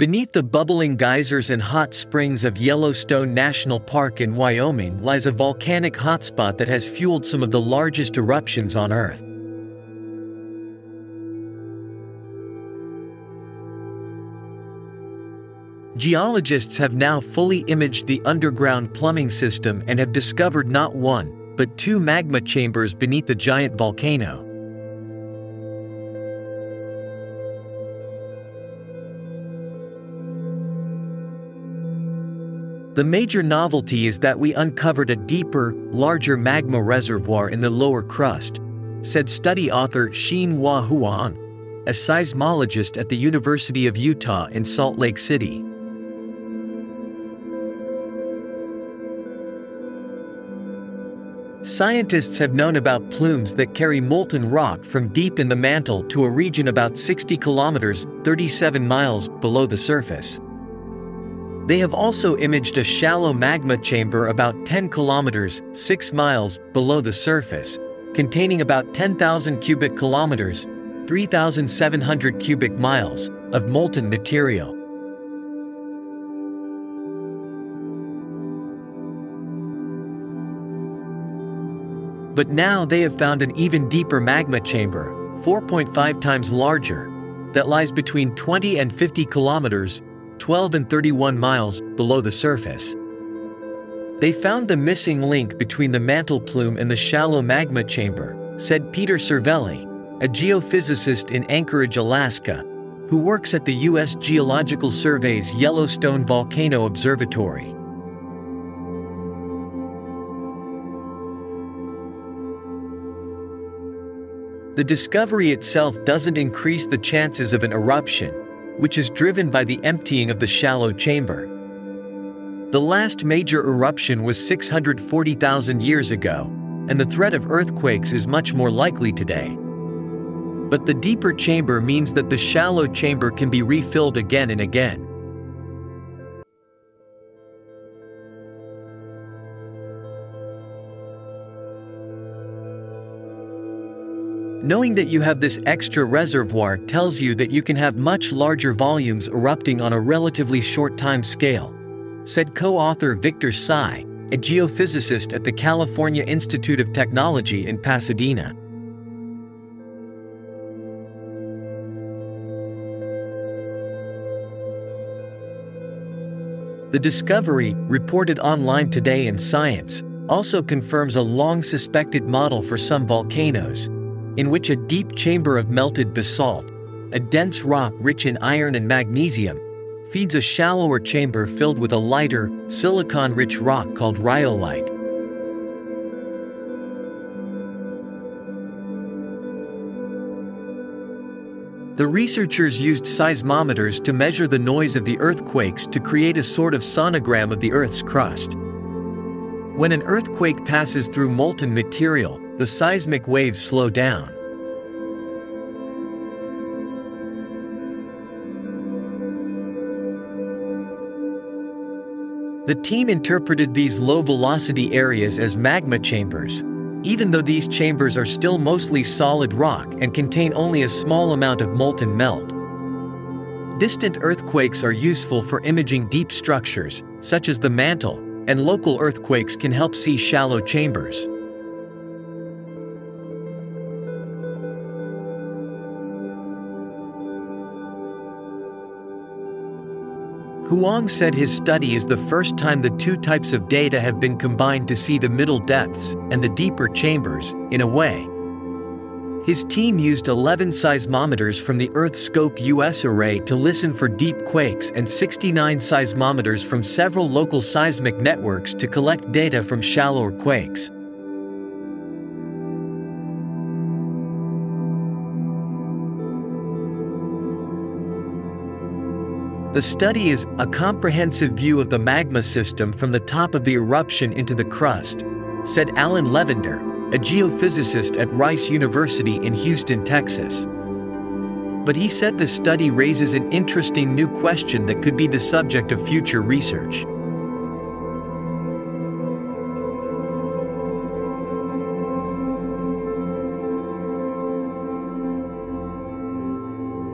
Beneath the bubbling geysers and hot springs of Yellowstone National Park in Wyoming lies a volcanic hotspot that has fueled some of the largest eruptions on Earth. Geologists have now fully imaged the underground plumbing system and have discovered not one, but two magma chambers beneath the giant volcano. The major novelty is that we uncovered a deeper, larger magma reservoir in the lower crust, said study author Hsin-Hua Huang, a seismologist at the University of Utah in Salt Lake City. Scientists have known about plumes that carry molten rock from deep in the mantle to a region about 60 kilometers 37 miles below the surface. They have also imaged a shallow magma chamber about 10 kilometers, 6 miles, below the surface, containing about 10,000 cubic kilometers, 3,700 cubic miles, of molten material. But now they have found an even deeper magma chamber, 4.5 times larger, that lies between 20 and 50 kilometers, 12 and 31 miles, below the surface. They found the missing link between the mantle plume and the shallow magma chamber, said Peter Cervelli, a geophysicist in Anchorage, Alaska, who works at the U.S. Geological Survey's Yellowstone Volcano Observatory. The discovery itself doesn't increase the chances of an eruption, which is driven by the emptying of the shallow chamber. The last major eruption was 640,000 years ago, and the threat of earthquakes is much more likely today. But the deeper chamber means that the shallow chamber can be refilled again and again. Knowing that you have this extra reservoir tells you that you can have much larger volumes erupting on a relatively short time scale, said co-author Victor Tsai, a geophysicist at the California Institute of Technology in Pasadena. The discovery, reported online today in Science, also confirms a long suspected model for some volcanoes, in which a deep chamber of melted basalt, a dense rock rich in iron and magnesium, feeds a shallower chamber filled with a lighter, silicon-rich rock called rhyolite. The researchers used seismometers to measure the noise of the earthquakes to create a sort of sonogram of the Earth's crust. When an earthquake passes through molten material, the seismic waves slow down. The team interpreted these low-velocity areas as magma chambers, even though these chambers are still mostly solid rock and contain only a small amount of molten melt. Distant earthquakes are useful for imaging deep structures, such as the mantle, and local earthquakes can help see shallow chambers. Huang said his study is the first time the two types of data have been combined to see the middle depths and the deeper chambers, in a way. His team used 11 seismometers from the EarthScope US array to listen for deep quakes and 69 seismometers from several local seismic networks to collect data from shallower quakes. The study is a comprehensive view of the magma system from the top of the eruption into the crust, said Alan Levander, a geophysicist at Rice University in Houston, Texas. But he said the study raises an interesting new question that could be the subject of future research.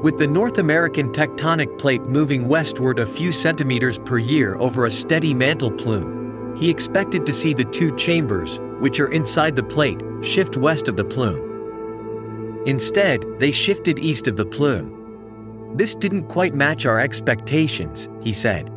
With the North American tectonic plate moving westward a few centimeters per year over a steady mantle plume, he expected to see the two chambers, which are inside the plate, shift west of the plume. Instead, they shifted east of the plume. This didn't quite match our expectations, he said.